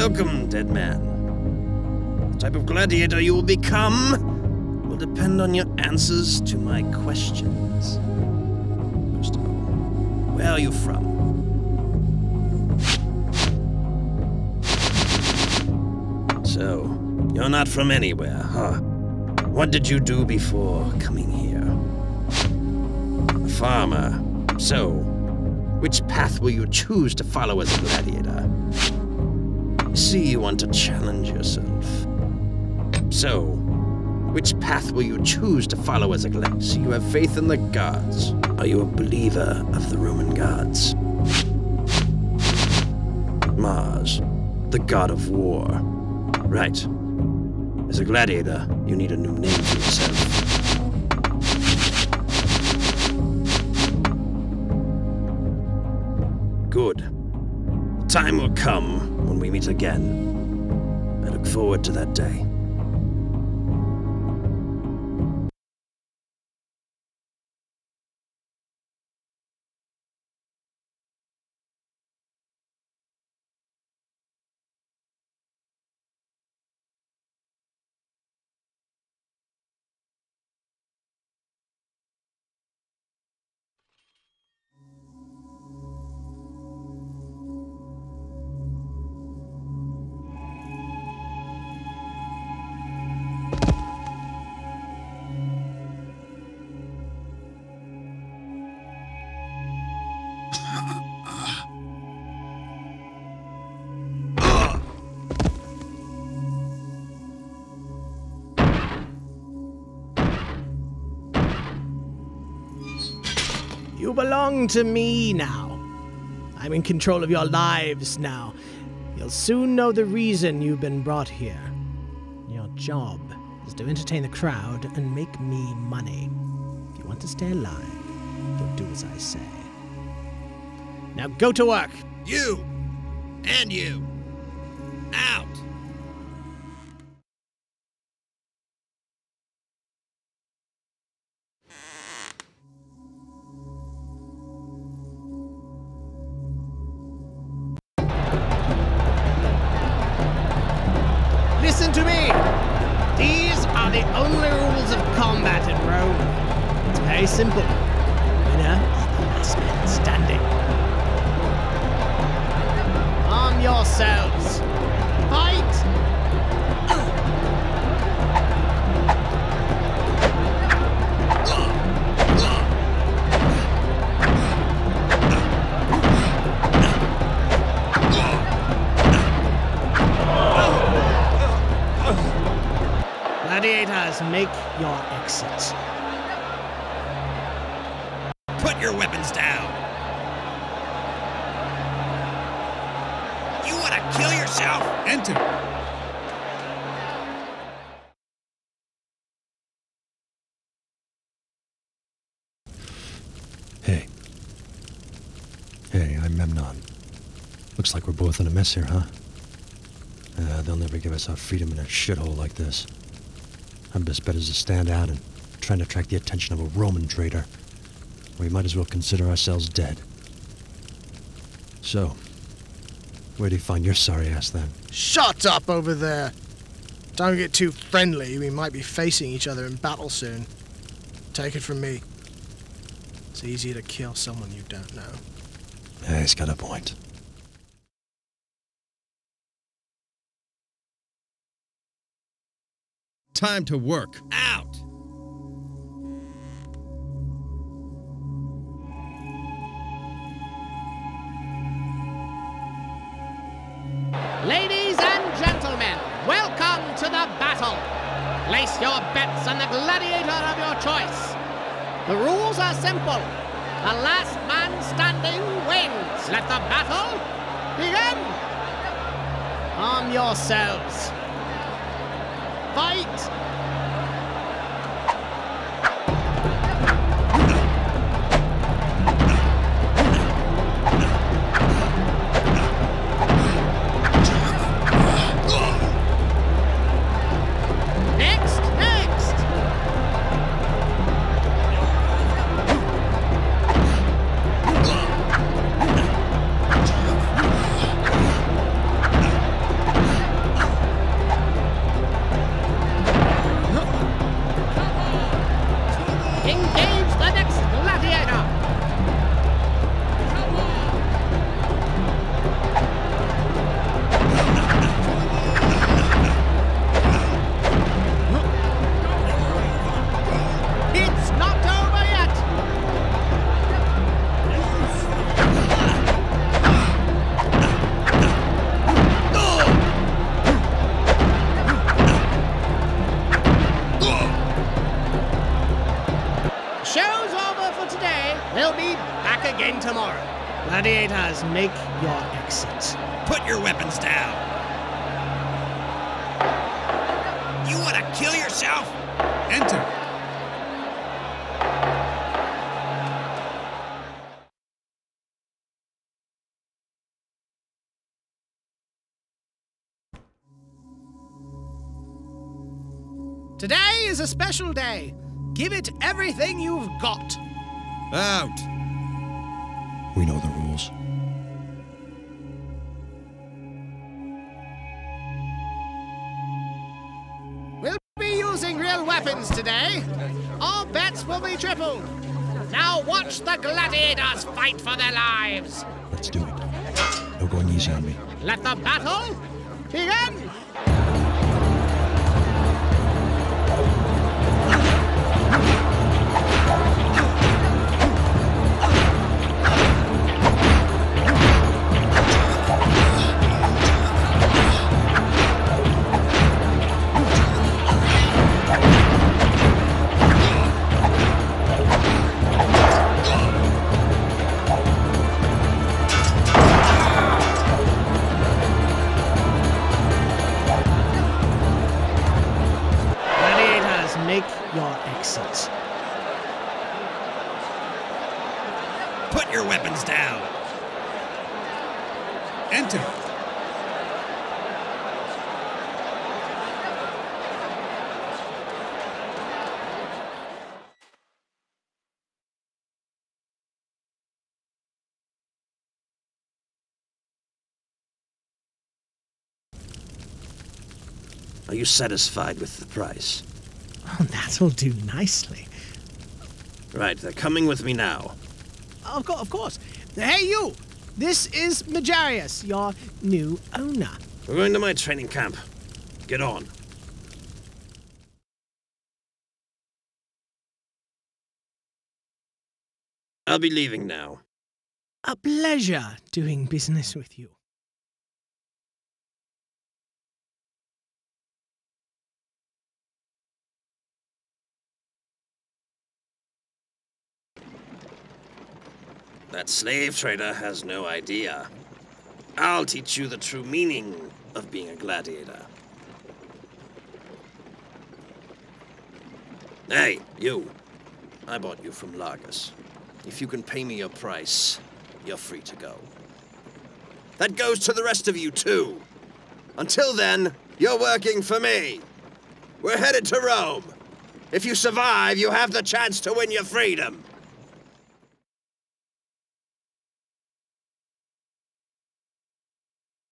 Welcome, dead man. The type of gladiator you will become will depend on your answers to my questions. First of all, where are you from? So, you're not from anywhere, huh? What did you do before coming here? A farmer. So, which path will you choose to follow as a gladiator? See you want to challenge yourself. So, which path will you choose to follow as a gladiator? So you have faith in the gods. Are you a believer of the Roman gods? Mars, the god of war. Right. As a gladiator, you need a new name for yourself. Good. Time will come when we meet again. I look forward to that day. You belong to me now. I'm in control of your lives now. You'll soon know the reason you've been brought here. Your job is to entertain the crowd and make me money. If you want to stay alive, you'll do as I say. Now go to work. You! And you! Out! Very simple. Winner is the last man standing. Arm yourselves. Fight! Gladiators, make your exit. Put your weapons down! You want to kill yourself? Enter. Hey. Hey, I'm Memnon. Looks like we're both in a mess here, huh? Uh, they'll never give us our freedom in a shithole like this. Our best bet is to stand out and try to attract the attention of a Roman traitor. We might as well consider ourselves dead. So, where do you find your sorry ass then? Shut up over there! Don't get too friendly, we might be facing each other in battle soon. Take it from me. It's easier to kill someone you don't know. Yeah, he's got a point. Time to work. Out! Place your bets on the gladiator of your choice. The rules are simple. The last man standing wins. Let the battle begin. Arm yourselves. Fight! Engage the next gladiator! Begin tomorrow. Gladiators, make your exit. Put your weapons down. You want to kill yourself? Enter. Today is a special day. Give it everything you've got. Out. We know the rules. We'll be using real weapons today. All bets will be tripled. Now watch the gladiators fight for their lives. Let's do it. No going easy on me. Let the battle begin! Make your exit. Put your weapons down. Enter. Are you satisfied with the price? Oh, that'll do nicely. Right, they're coming with me now. Of course, of course. Hey, you! This is Magerius, your new owner. We're going to my training camp. Get on. I'll be leaving now. A pleasure doing business with you. That slave trader has no idea. I'll teach you the true meaning of being a gladiator. Hey, you. I bought you from Largus. If you can pay me your price, you're free to go. That goes to the rest of you, too. Until then, you're working for me. We're headed to Rome. If you survive, you have the chance to win your freedom.